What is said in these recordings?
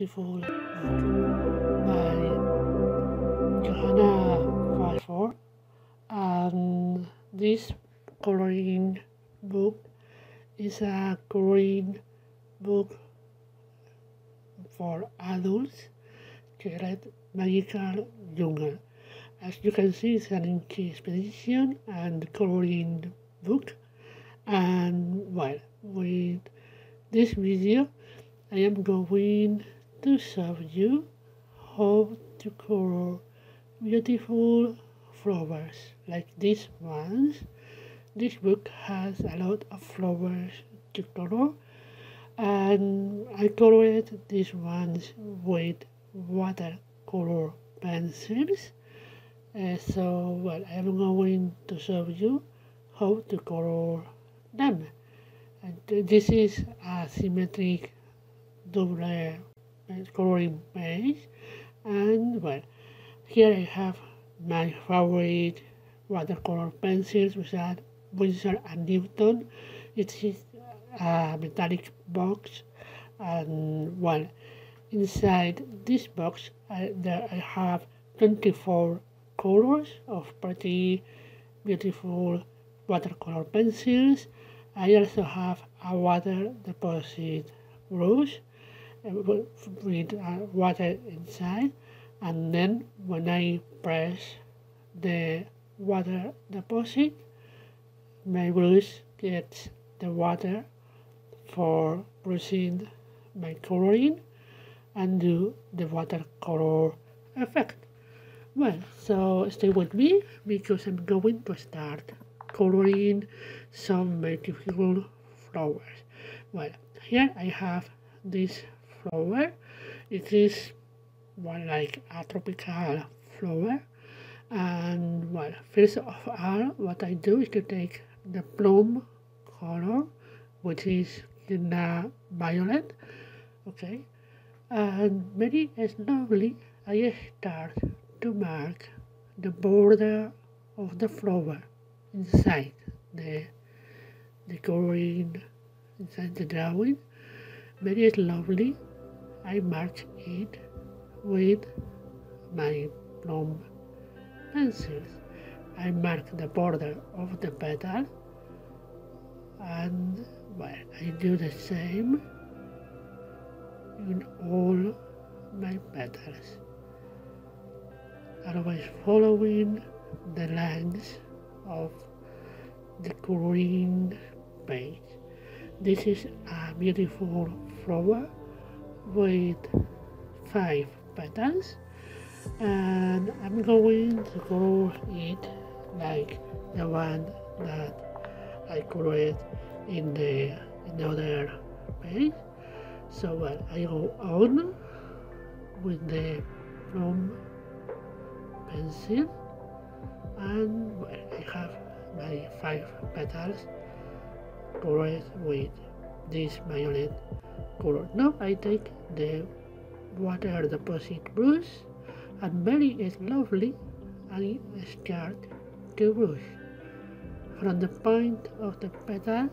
Book by Johanna Basford. And this coloring book is a coloring book for adults called Magical Jungle. As you can see, it's an inky expedition and coloring book. And well, with this video, I am going to show you how to color beautiful flowers like these ones. This book has a lot of flowers to color and I colored these ones with watercolor pencils. Uh, so well, I'm going to show you how to color them. And this is a symmetric double coloring page and well here I have my favorite watercolor pencils which are Winsor and Newton. It is a metallic box. And well inside this box I, there I have 24 colors of pretty beautiful watercolor pencils. I also have a water deposit brush with uh, water inside and then when I press the water deposit my brush gets the water for brushing my coloring and do the watercolor effect. Well, so stay with me because I'm going to start coloring some beautiful flowers. Well, here I have this flower. It is one like a tropical flower. And well, first of all, what I do is to take the plum color, which is in the violet, okay, and very slowly I start to mark the border of the flower inside the the coloring inside the drawing very slowly I mark it with my plum pencils. I mark the border of the petal and well, I do the same in all my petals. Always following the lines of the green page. This is a beautiful flower with five petals and I'm going to color it like the one that I created in the, in the other page. So well, I go on with the plum pencil and well, I have my five petals colored with this violet color. Now I take the water deposit brush and very slowly I start to brush from the point of the petal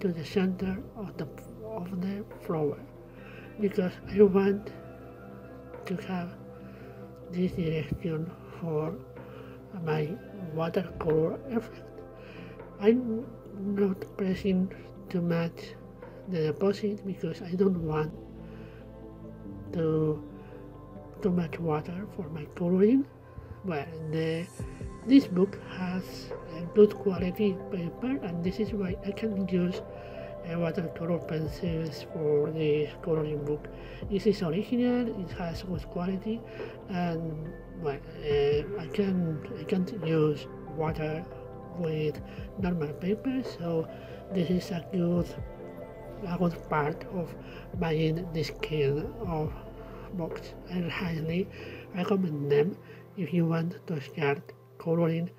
to the center of the of the flower because I want to have this direction for my watercolor effect. I'm not pressing too much the deposit because I don't want to too much water for my coloring. Well, the, this book has a good quality paper and this is why I can use watercolor pencils for the coloring book. This is original, it has good quality and well, uh, I can I can't use water with normal paper so this is a good a good part of buying this kind of books. I highly recommend them if you want to start coloring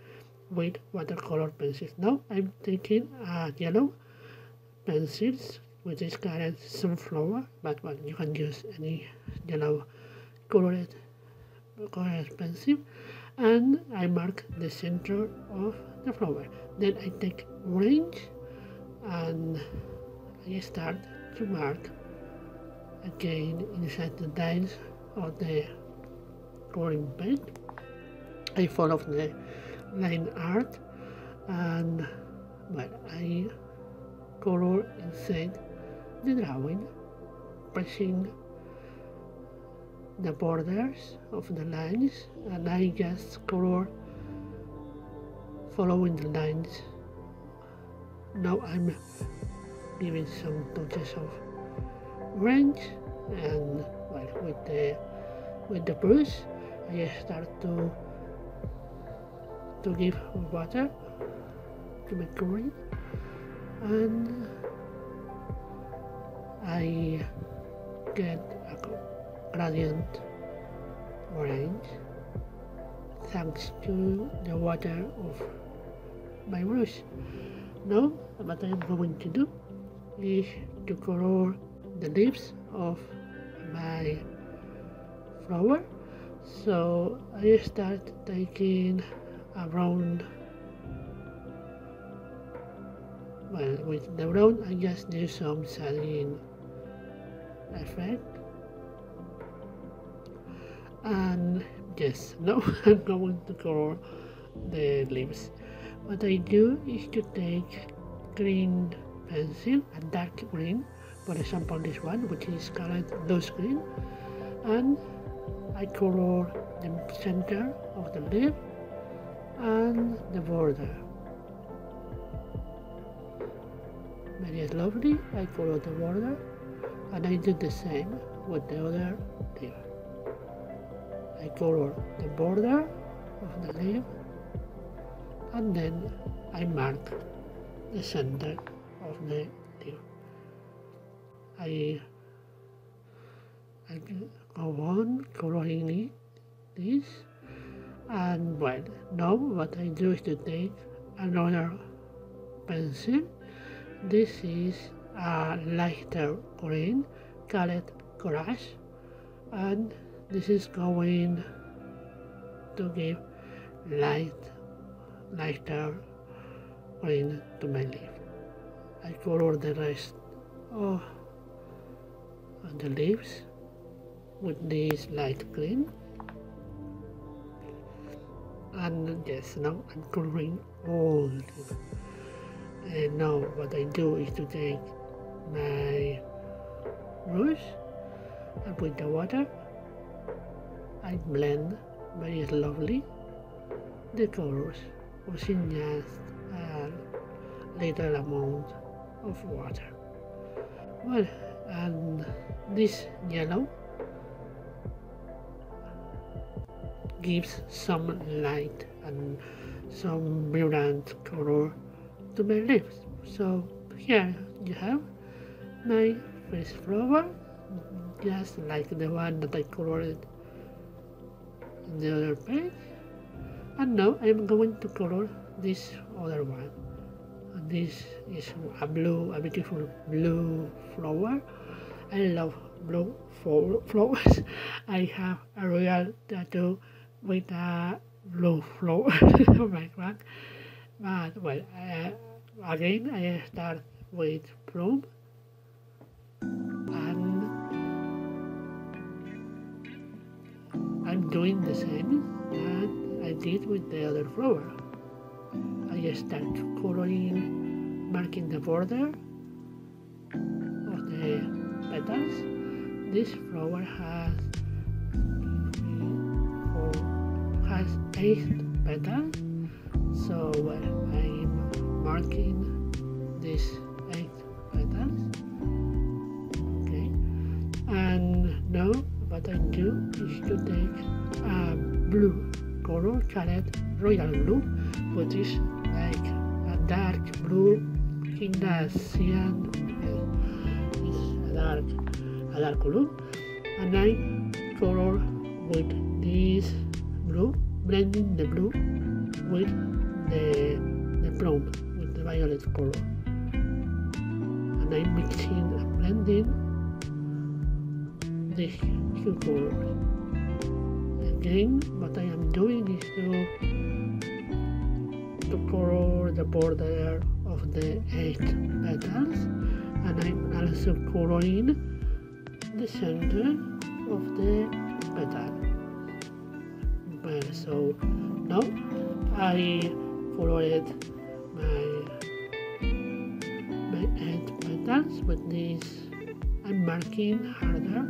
with watercolor pencils. Now I'm taking a yellow pencils which is called sunflower but well you can use any yellow colored colored pencil and I mark the center of the flower. Then I take orange and I start to mark again inside the lines of the drawing page. I follow the line art and well, I color inside the drawing, pressing the borders of the lines and I just color following the lines. Now I'm giving some touches of orange and well with the with the brush I start to to give water to make green and I get a gradient orange thanks to the water of my brush. Now what I'm going to do is to color the leaves of my flower. So I start taking a brown well with the brown I just do some shading effect. And yes now I'm going to color the leaves. What I do is to take green pencil a dark green for example this one which is colored loose green and I color the center of the leaf and the border. Very lovely I color the border and I do the same with the other leaf. I color the border of the leaf and then I mark the center of the leaf I, I go on coloring this and well now what I do is to take another pencil. This is a lighter green colored grass and this is going to give light lighter green to my leaf I color the rest of the leaves with this light green. And yes now I'm coloring all. And now what I do is to take my brush and with the water I blend very lovely the colors using just a little amount of water well and this yellow gives some light and some brilliant color to my lips. So here you have my face flower, just like the one that I colored in the other page. And now I'm going to color this other one. This is a blue, a beautiful blue flower. I love blue flowers. I have a real tattoo with a blue flower on my back. But well, uh, again I start with plum and I'm doing the same that I did with the other flower. I start coloring, marking the border of the petals. This flower has has eight petals. So I'm marking these eight petals. Okay. And now what I do is to take a blue color colored royal blue which is like a dark blue in the cyan is a dark a dark blue and I color with this blue blending the blue with the, the plum, with the violet color. And I'm mixing and blending these two colors. Again, what I am doing is to, to color the border of the eight petals and I'm also coloring the center of the petal. Well, so now I followed my my end petals with this. I'm marking harder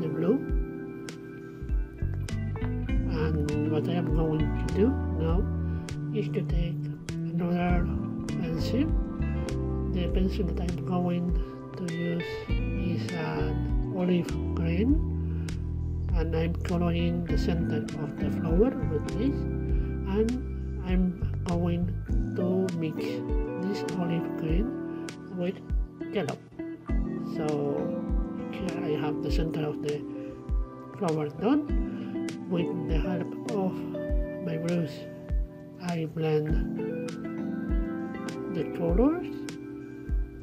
the blue and what I am going to do now is to take another pencil the pencil that I'm going to use. Is an olive green. And I'm coloring the center of the flower with this. And I'm going to mix this olive green with yellow. So here I have the center of the flower done. With the help of my brush I blend the colors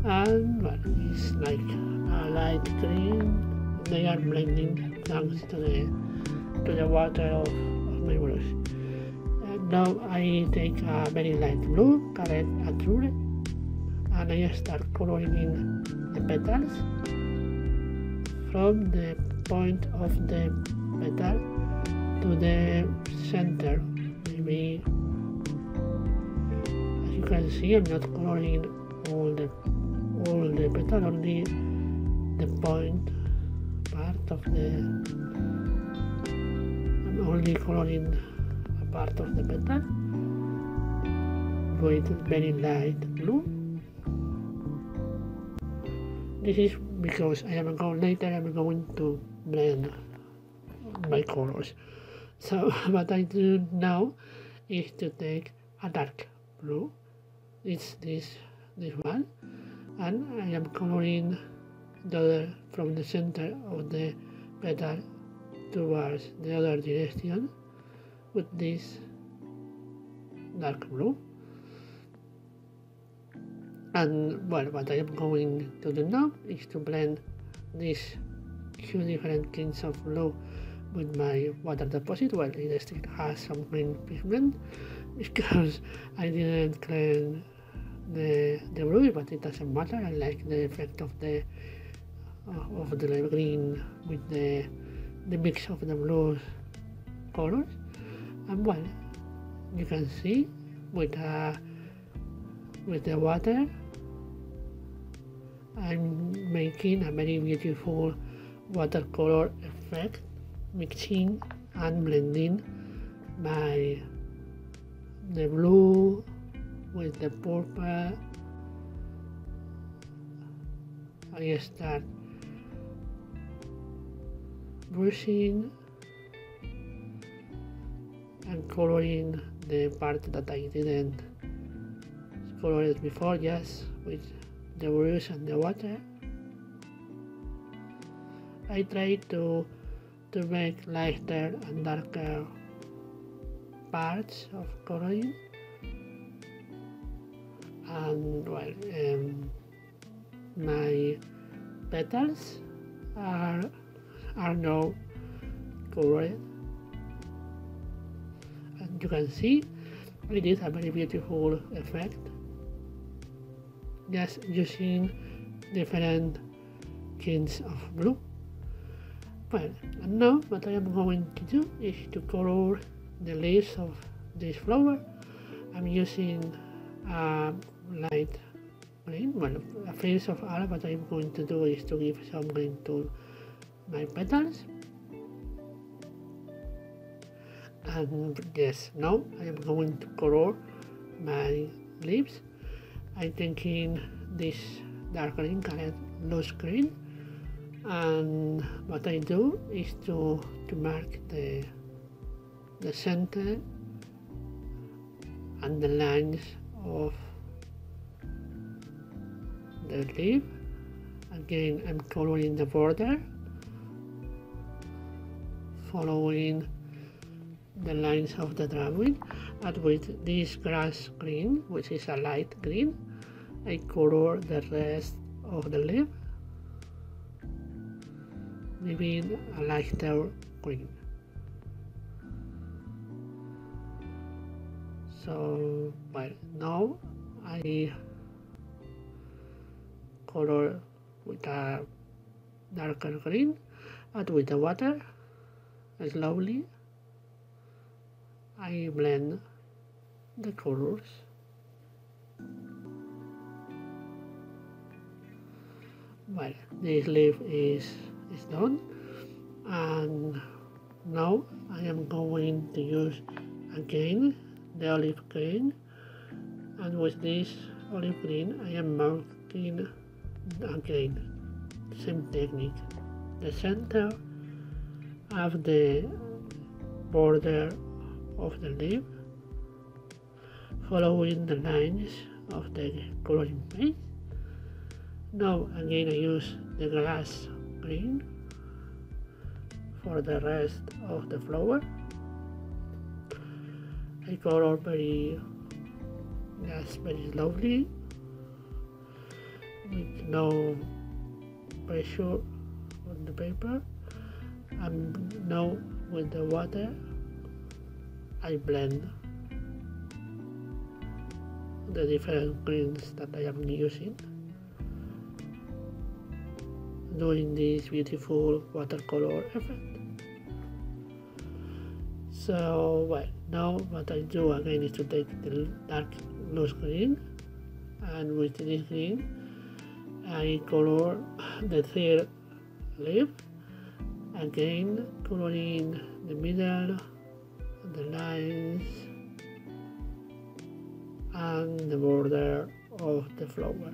and it's like a light green. They are blending thanks to the to the water of, of my brush. And now I take a very light blue colored azure and I start coloring in the petals. From the point of the petal to the center maybe you can see I'm not coloring all the all the petal only the point part of the I'm only coloring a part of the petal with very light blue. This is because I am going later I'm going to blend my colors. So what I do now is to take a dark blue it's this this one. And I am coloring the other from the center of the petal towards the other direction with this dark blue. And well what I am going to do now is to blend these two different kinds of blue with my water deposit well it still has some green pigment because I didn't clean the, the blue but it doesn't matter I like the effect of the uh, of the green with the the mix of the blue colors. And well you can see with uh, with the water I'm making a very beautiful watercolor effect mixing and blending my the blue with the purple I start brushing and coloring the part that I didn't color it before just with the brush and the water. I try to to make lighter and darker parts of coloring and well um, my petals are are now colored and you can see it is a very beautiful effect. Just using different kinds of blue. Well and now what I am going to do is to color the leaves of this flower. I'm using a light green well a face of all what I'm going to do is to give some green to my petals. And yes now I am going to color my leaves. I'm taking this dark green colored loose green. And what I do is to, to mark the, the center and the lines of the leaf again I'm coloring the border following the lines of the drawing and with this grass green which is a light green I color the rest of the leaf maybe a lighter green. So but now I color with a darker green and with the water. Slowly I blend the colors. Well this leaf is is done. And now I am going to use again the olive green. And with this olive green I am marking again same technique. The center of the border of the leaf following the lines of the coloring paint now again I use the grass green for the rest of the flower. I color very that's very slowly with no pressure on the paper. And now with the water I blend the different greens that I am using. Doing this beautiful watercolor effect. So well now what I do again is to take the dark blue green. And with this green I color the third leaf again coloring the middle the lines and the border of the flower.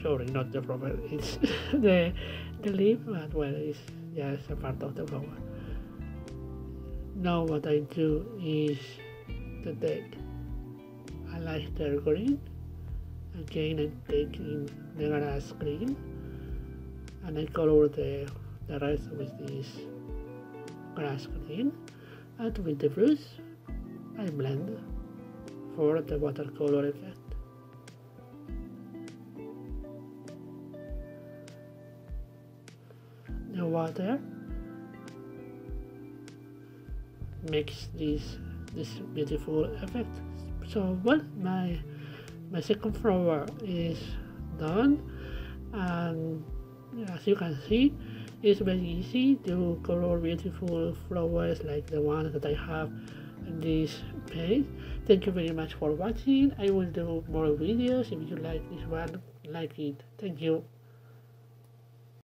Sorry not the flower it's the the leaf but well it's just a part of the flower. Now what I do is to take a lighter green again I'm taking the grass green and I color the, the rest with this grass green and with the blues I blend for the watercolor effect. The water makes this this beautiful effect. So well my my second flower is done. And as you can see it's very easy to color beautiful flowers like the ones that I have in this page. Thank you very much for watching. I will do more videos. If you like this one like it. Thank you